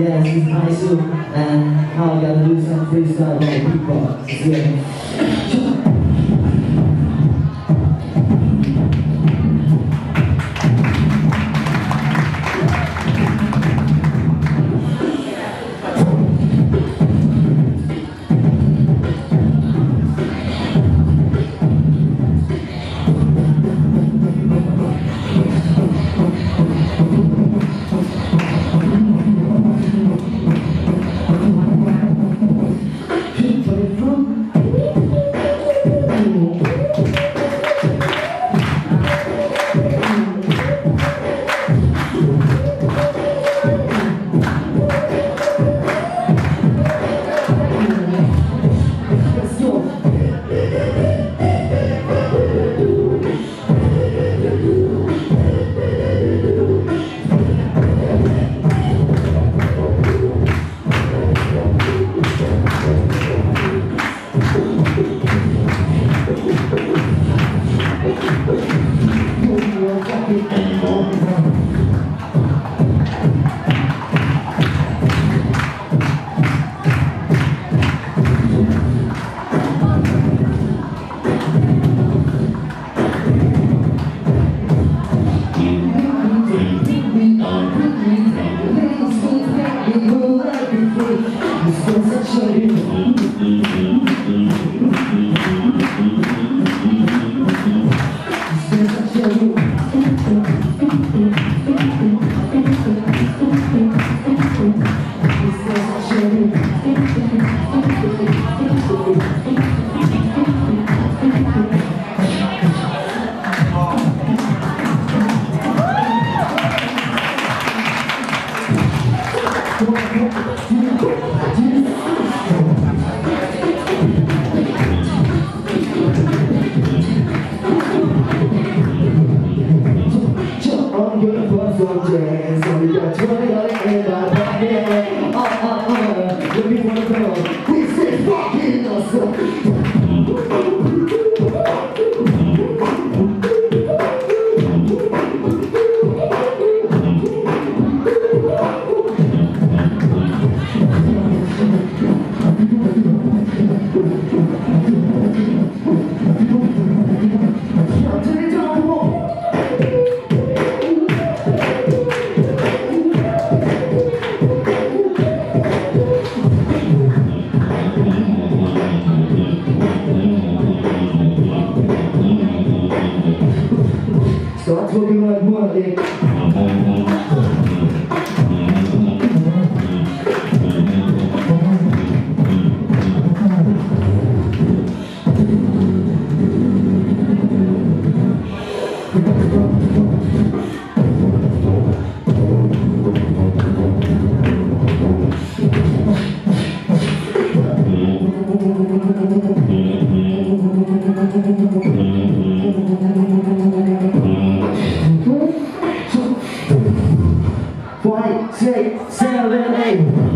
Yes, it's my suit, and now I gotta do some freestyle with the people. Yeah. ハハハハ! Six, seven, eight.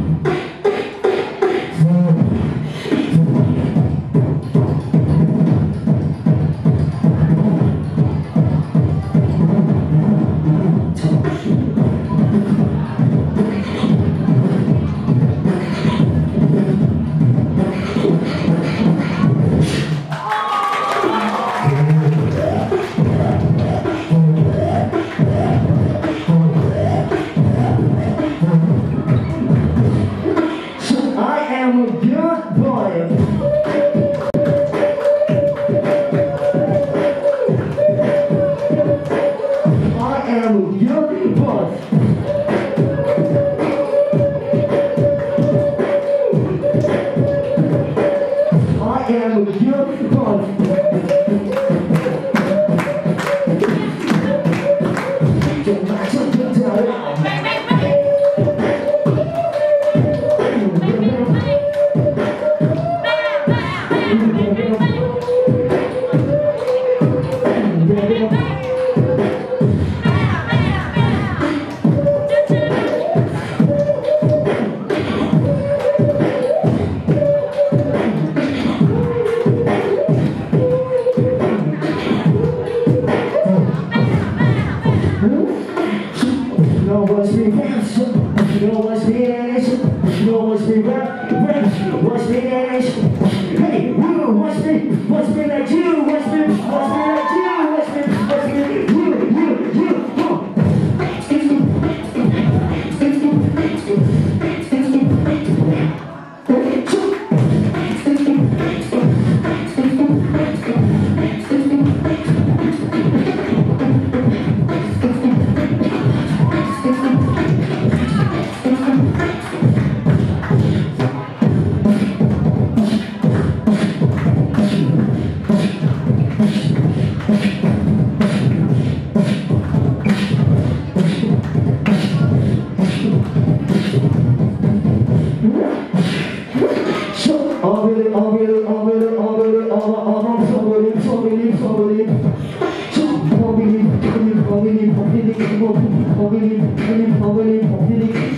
You know what's me rap, you know what's me animation, you know All really, all really, all really, all really, all, all, all, so really, so really, so really. All really, really, all really, all really, all really, all really, all really, so really,